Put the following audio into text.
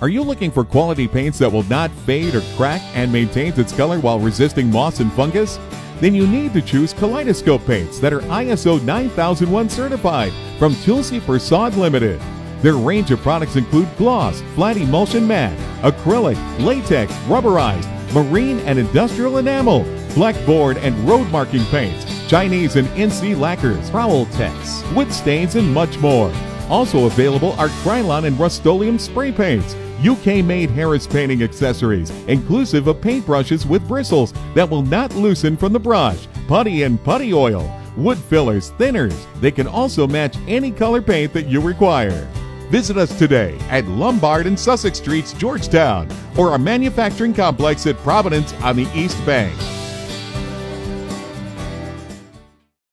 Are you looking for quality paints that will not fade or crack and maintains its color while resisting moss and fungus? Then you need to choose Kaleidoscope paints that are ISO 9001 certified from Toolsie Persaud Limited. Their range of products include gloss, flat emulsion matte, acrylic, latex, rubberized, marine and industrial enamel, blackboard and road marking paints, Chinese and NC lacquers, trowel text, wood stains, and much more. Also available are Krylon and Rust-Oleum spray paints, UK-made Harris painting accessories, inclusive of paintbrushes with bristles that will not loosen from the brush, putty and putty oil, wood fillers, thinners. They can also match any color paint that you require. Visit us today at Lombard and Sussex Streets, Georgetown, or our manufacturing complex at Providence on the East Bank.